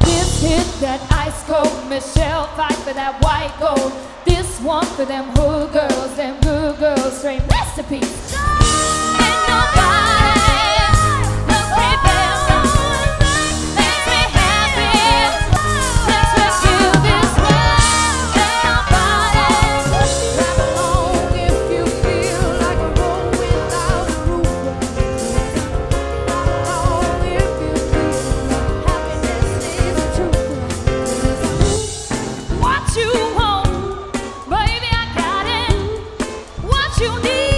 This hit that ice cold, Michelle Pfeiffer that white gold. This one for them hood girls, them good girls, straight masterpiece. you need.